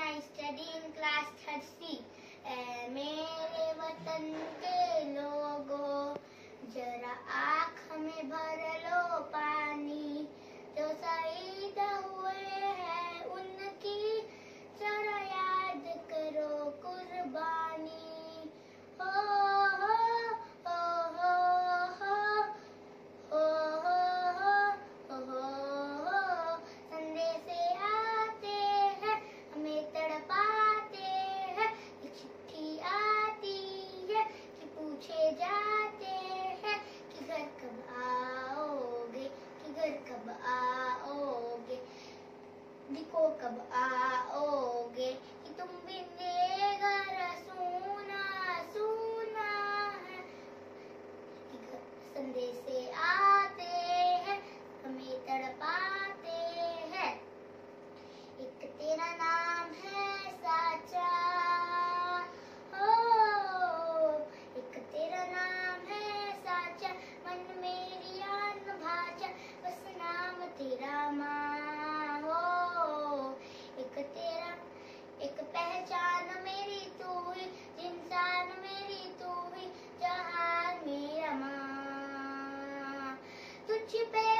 I study in class 30. मेरे वतन देखो कब आओगे कि तुम भी देगा सुना सुना है। संदेश Keep it.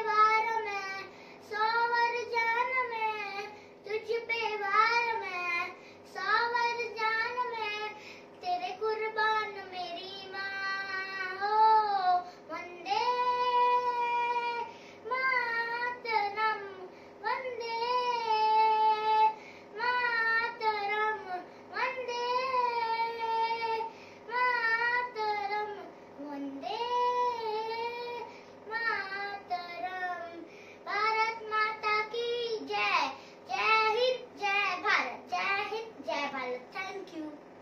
you.